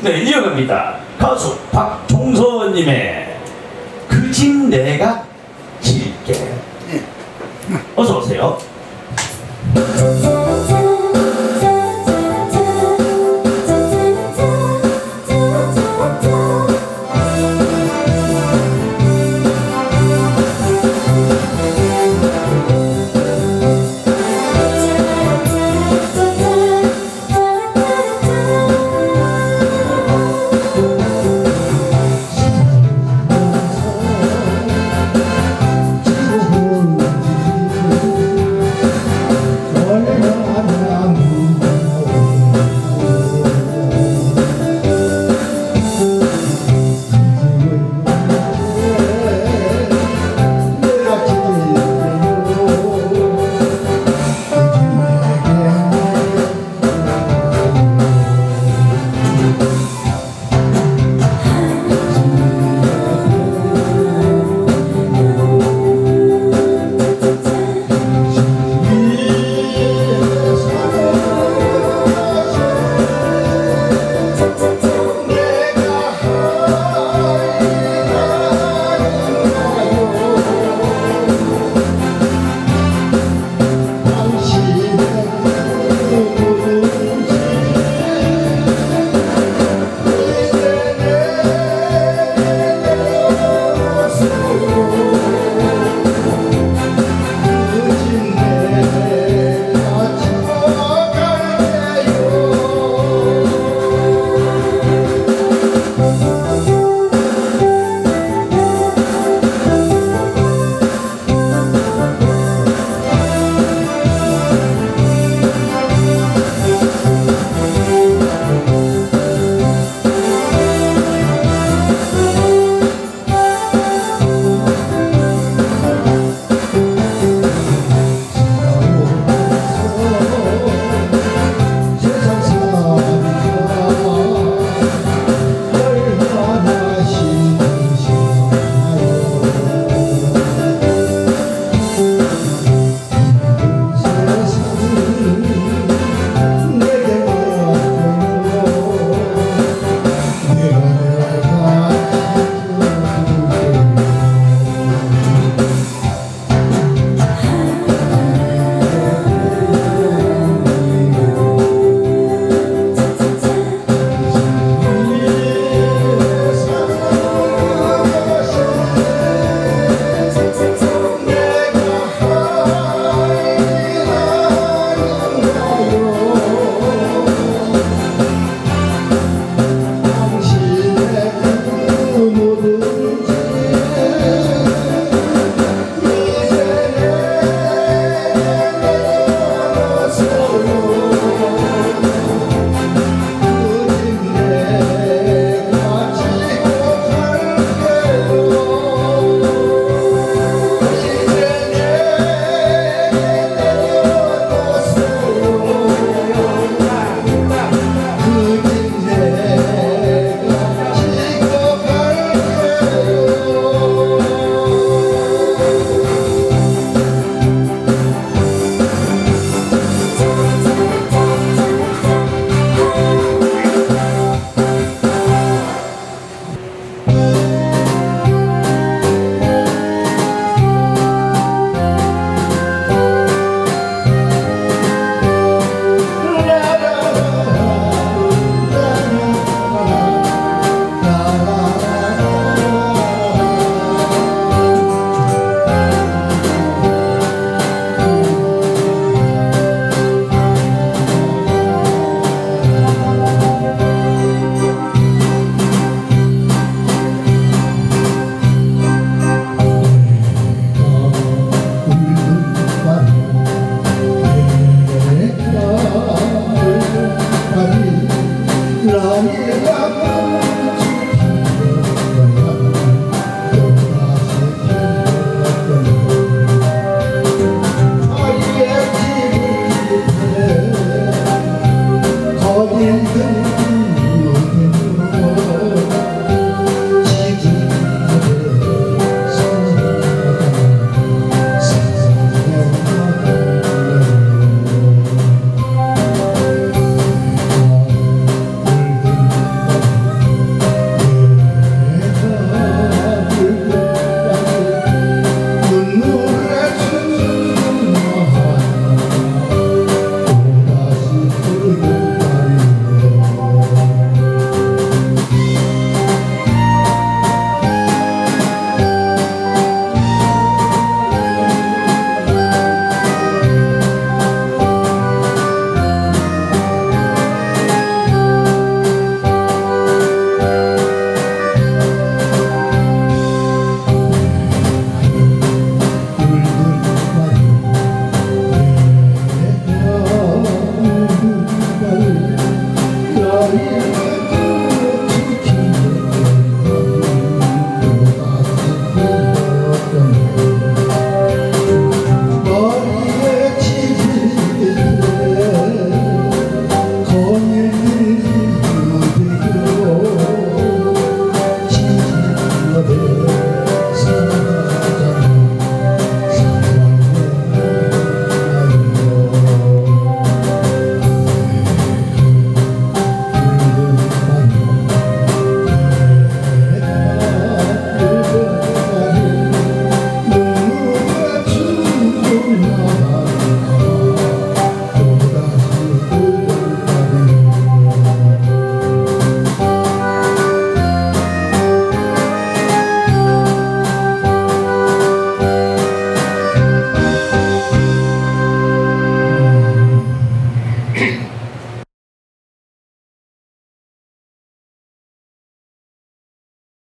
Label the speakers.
Speaker 1: 네, 이어갑니다. 가수 박종서님의 그 집 내가 질게. 어서 오세요. Maria.